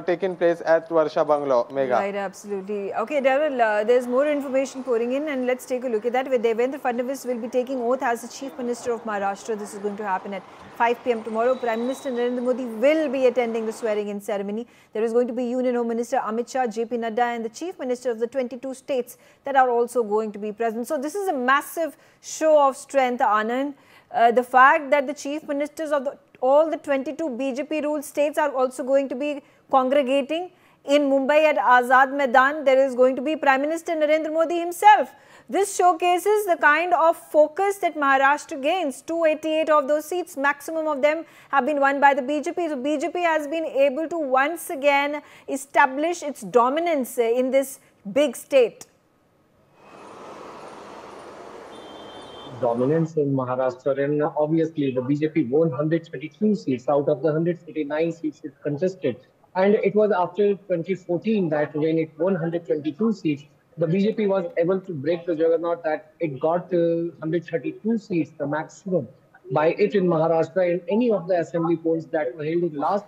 taking place at Varsha Bungalow, Mega. Right, absolutely. Okay, Daryl, uh, there's more information pouring in and let's take a look at that. Devendra Fadnavis will be taking oath as the Chief Minister of Maharashtra. This is going to happen at 5 p.m. tomorrow. Prime Minister Narendra Modi will be attending the swearing-in ceremony. There is going to be Union Home Minister Amit Shah, JP Nadda and the Chief Minister of the 22 states that are also going to be present. So this is a massive show of strength, Anand. Uh, the fact that the Chief Ministers of the, all the 22 BJP ruled states are also going to be congregating in Mumbai at Azad Maidan. There is going to be Prime Minister Narendra Modi himself. This showcases the kind of focus that Maharashtra gains. 288 of those seats, maximum of them have been won by the BJP. So BJP has been able to once again establish its dominance in this big state. Dominance in Maharashtra and obviously the BJP won 122 seats out of the 149 seats it contested. And it was after 2014 that when it won 122 seats, the BJP was able to break the juggernaut that it got uh, 132 seats, the maximum, by it in Maharashtra in any of the assembly polls that were held in the last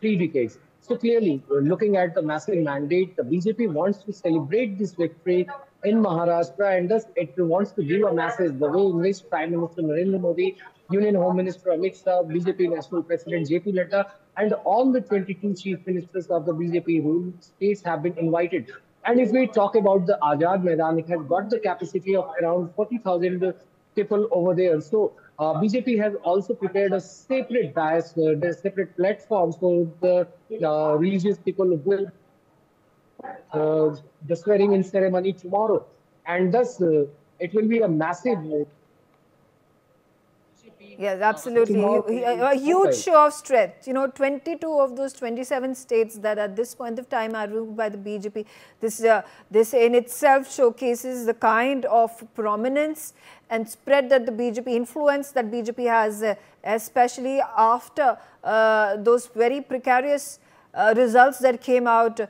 three decades. So clearly, looking at the massive mandate, the BJP wants to celebrate this victory in Maharashtra and thus it wants to give a message the way in which Prime Minister Narendra Modi, Union Home Minister Amit Shah, BJP National President JP Nadda and all the 22 chief ministers of the BJP ruled states have been invited. And if we talk about the Azad Maidan, it has got the capacity of around 40,000 people over there. So uh, BJP has also prepared a separate uh, a separate platform for the uh, religious people who will uh, the swearing in ceremony tomorrow. And thus, uh, it will be a massive Yes, absolutely. A, a huge show of strength. You know, 22 of those 27 states that at this point of time are ruled by the BJP. This, uh, this in itself showcases the kind of prominence and spread that the BJP influence that BJP has, uh, especially after uh, those very precarious uh, results that came out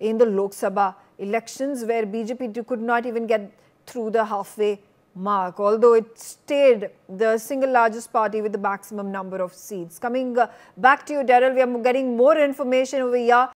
in the Lok Sabha elections where BJP could not even get through the halfway mark, although it stayed the single largest party with the maximum number of seats. Coming uh, back to you, Daryl, we are getting more information over here.